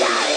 Yeah.